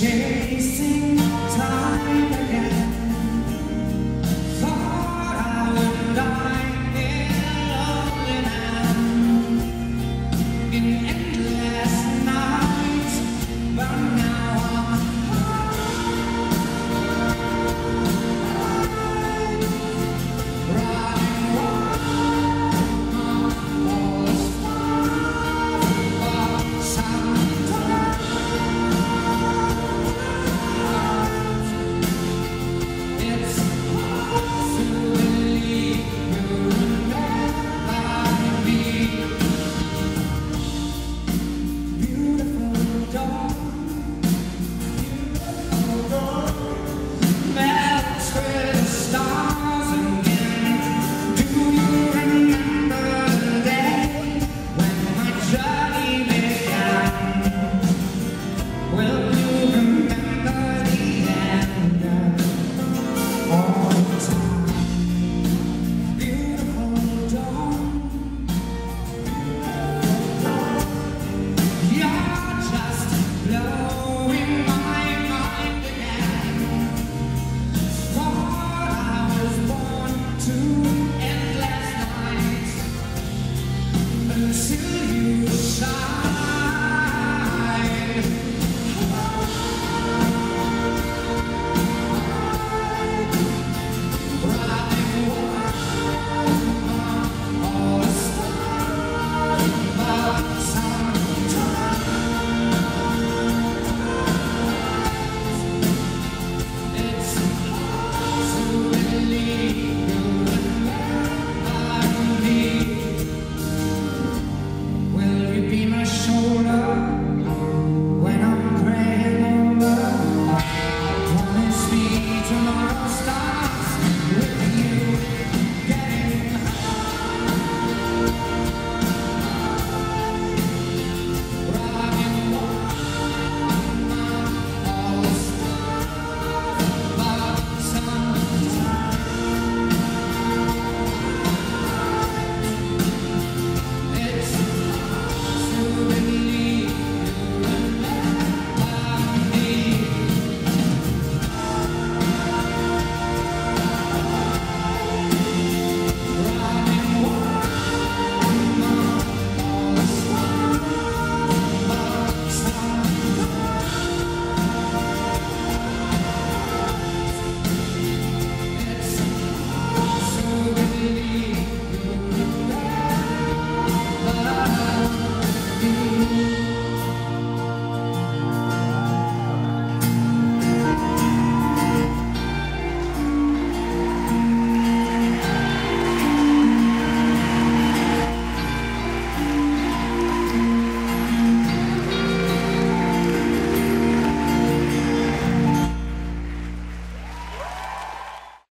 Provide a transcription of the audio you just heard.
change.